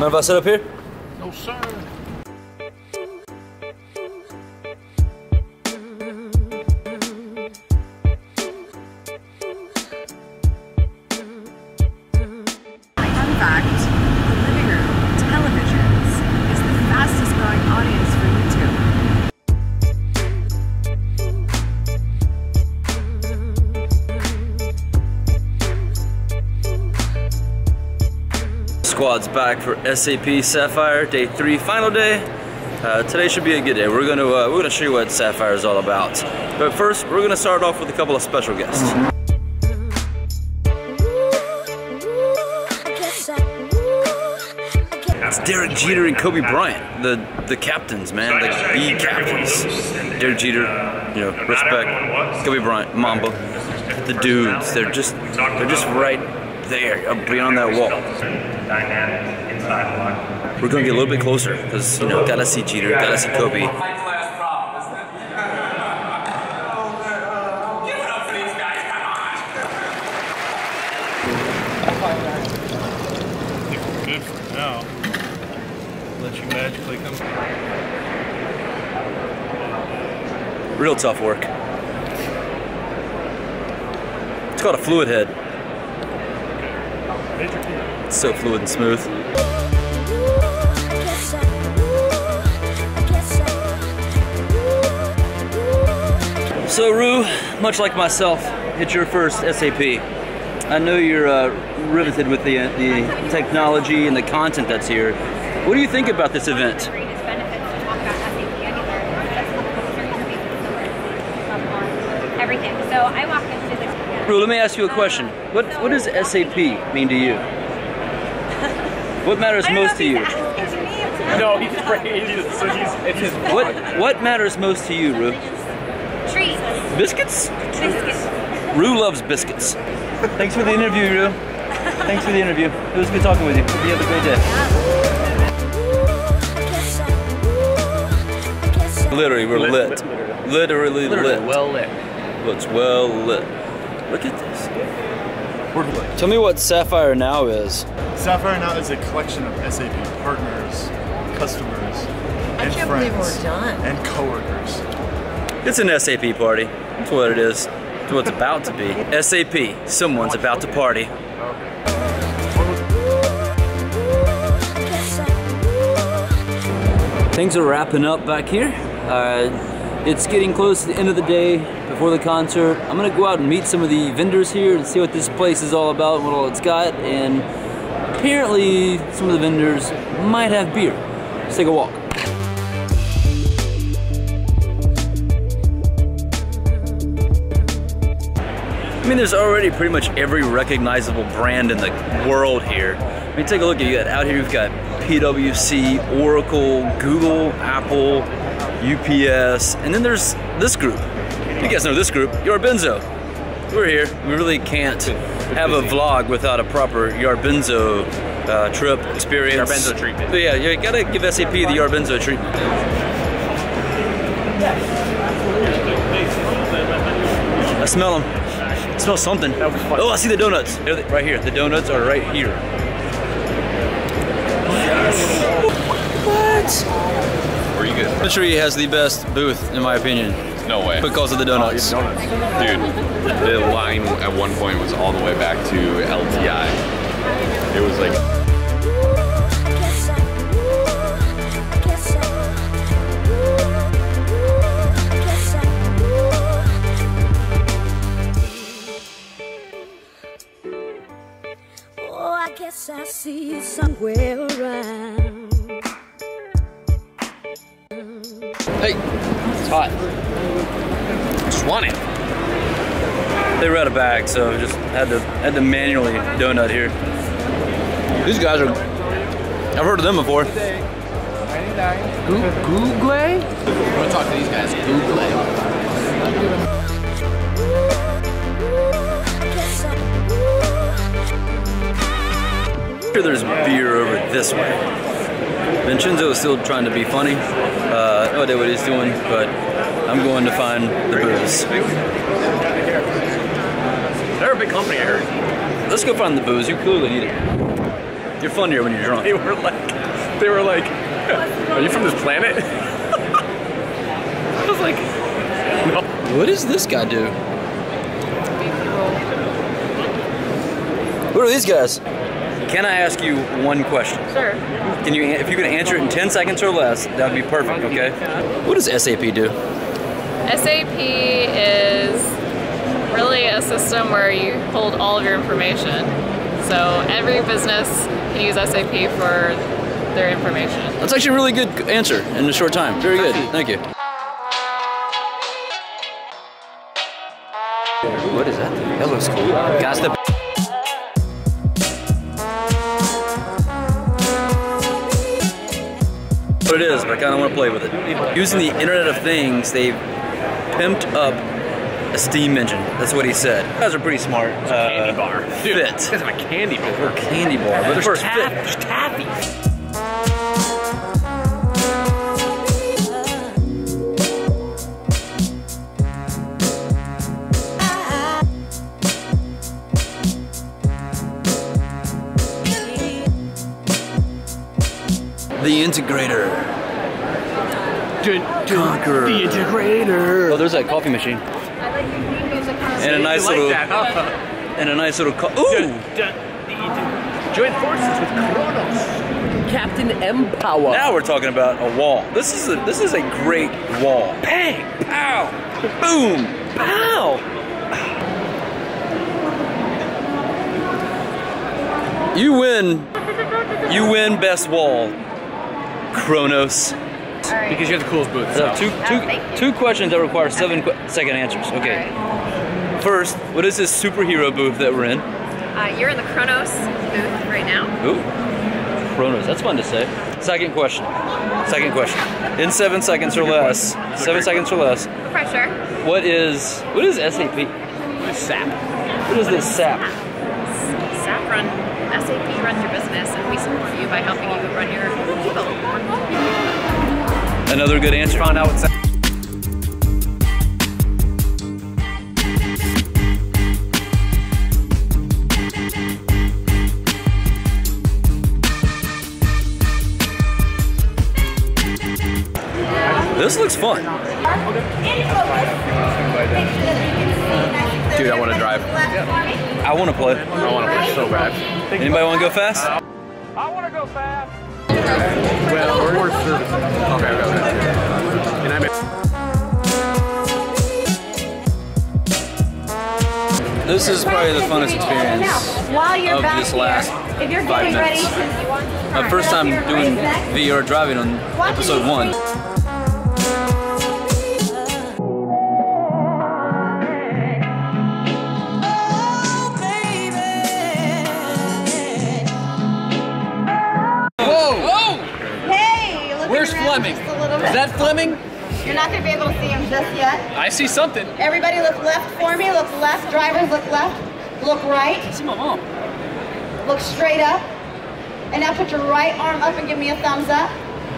Mind if I sit up here? No, sir. Squad's back for SAP Sapphire, day three, final day. Uh, today should be a good day. We're gonna uh, we're gonna show you what Sapphire is all about. But first, we're gonna start off with a couple of special guests. It's Derek Jeter and Kobe Bryant, the the captains, man, the, the captains. Derek Jeter, you know, respect. Kobe Bryant, Mamba, the dudes. They're just they're just right there, up beyond that wall. dynamic inside the locker. We're gonna get a little bit closer because you know, gotta see Jeter, gotta see Kobe. Good for now. Let you magically come. Real tough work. It's called a fluid head. So fluid and smooth. So Rue, much like myself, it's your first SAP. I know you're uh, riveted with the, the technology and the content that's here. What do you think about this event? everything. So I walk into let me ask you a question. What what does SAP mean to you? What matters I don't know most to you? asking me. No, he's right. He's, so he's, it's his What what matters most to you, Rue? Treats. Biscuits? Biscuits. Rue loves biscuits. Thanks for the interview, Rue. Thanks for the interview. It was good talking with you. Hope you have a great day. Literally, we're Lit, lit. lit, Literally, lit. well lit. Looks well lit. Look at this. Tell me what Sapphire Now is. Sapphire Now is a collection of SAP partners, customers, and can't believe friends, we're done. and coworkers. It's an SAP party. That's what it is. That's what it's about to be. SAP. Someone's about to party. Things are wrapping up back here. Uh, it's getting close to the end of the day before the concert. I'm gonna go out and meet some of the vendors here and see what this place is all about, and what all it's got, and apparently some of the vendors might have beer. Let's take a walk. I mean, there's already pretty much every recognizable brand in the world here. I mean, take a look at you. Out here, we've got PwC, Oracle, Google, Apple, UPS, and then there's this group. You guys know this group, Yarbenzo. We're here. We really can't have a vlog without a proper Yarbenzo uh, trip experience. Yarbenzo treatment. But yeah, you gotta give SAP the Yarbenzo treatment. I smell them. I smell something. Oh, I see the donuts. They're the- right here. The donuts are right here. Were you good? Century has the best booth, in my opinion, No way. because of the donuts. Oh, Dude, the line at one point was all the way back to LTI. It was like Oh, I guess I see you somewhere around. Hey, it's hot. Just want it. They were out of bag, so just had to had to manually donut here. These guys are. I've heard of them before. Google? I'm gonna talk to these guys. Google. Sure, there's beer over this way. Vincenzo is still trying to be funny. Uh, no idea what he's doing, but I'm going to find the booze. They're a big company, I heard. Let's go find the booze. You clearly need it. You're funnier when you're drunk. They were like, they were like, are you from this planet? I was like, no. What does this guy do? What are these guys? Can I ask you one question? Sure. Can you, if you can answer it in 10 seconds or less, that would be perfect, okay? What does SAP do? SAP is really a system where you hold all of your information. So every business can use SAP for their information. That's actually a really good answer in a short time. Very good. Thank you. What is that? That looks cool. Guys, the what it is, but I kind of want to play with it. Using the Internet of Things, they've pimped up a steam engine. That's what he said. You guys are pretty smart. Uh, candy bar. Dude, Fit. this is my candy bar. candy bar. But There's first, taff- fit. there's taffy. The integrator. Conqueror. The integrator. Oh, there's that coffee machine. And a nice like little that, huh? and a nice little co- ooh. Join forces with Kronos. Captain M Power. Now we're talking about a wall. This is a this is a great wall. Bang! Pow! Boom! Pow! You win. You win best wall. Kronos. Because you have the coolest boots. So So. two, Oh, two, thank you. two questions that require seven qu- second answers. Okay. First, what is this superhero booth that we're in? Uh, you're in the Kronos booth right now. Ooh, Kronos. That's fun to say. Second question. Second question. In seven seconds or less. Seven seconds or less. No pressure. What is what is SAP? Sap. What is this SAP? SAP run, SAP runs your business, and we support you by helping you run your people. Another good answer. Found out what sap. This looks fun. Dude, I want to drive. I want to play. I want to push so bad. Anybody want to go fast? I want to go fast? Well, we're, we're service. Okay, okay, okay. And I'm This is probably the funnest experience While you're of back this here, last if you're five getting ready minutes. to uh, My first time doing VR driving on episode one. Just yet. I see something. Everybody look left for me. Look left. Drivers look left. Look right. See my mom. Look straight up. And now put your right arm up and give me a thumbs up.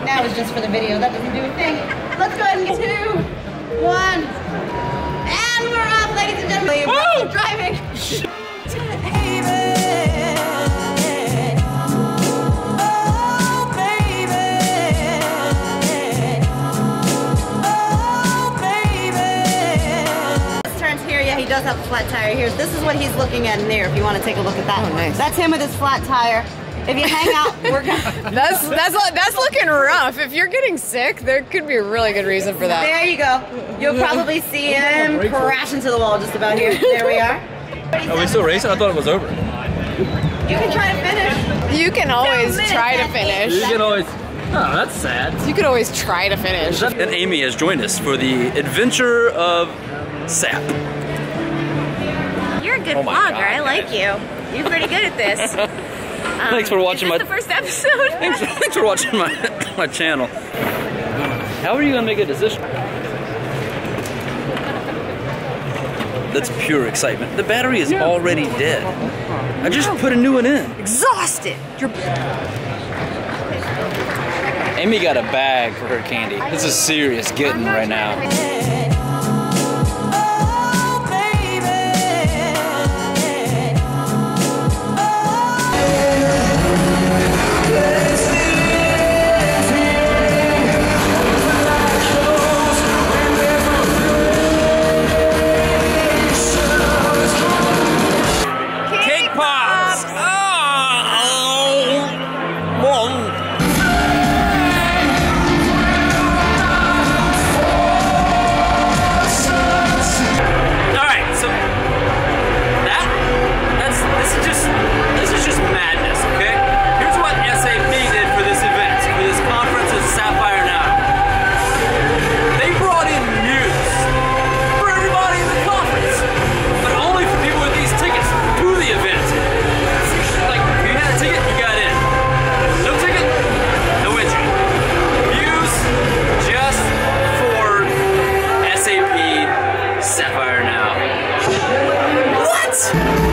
Now it's just for the video. That doesn't do a thing. Let's go ahead and get two, one, and we're off, ladies and gentlemen. Woo! driving. Yeah, he does have a flat tire here. This is what he's looking at in there. If you want to take a look at that. Oh, nice. That's him with his flat tire. If you hang out, we're gonna. That's that's that's looking rough. If you're getting sick, there could be a really good reason for that. There you go. You'll probably see him crash into the wall just about here. There we are. Are we still racing? I thought it was over. You can try to finish. You can always minutes, try to finish. You can always. Oh, that's sad. You could always try to finish. And Amy has joined us for the adventure of SAP. Good Oh vlogger. God, I like you. You're pretty good at this. Um, Thanks for watching my. the first episode? Thanks, thanks for watching my my channel. How are you gonna make a decision? That's pure excitement. The battery is already dead. I just put a new one in. Exhausted. You're Amy got a bag for her candy. This is serious getting right now. What?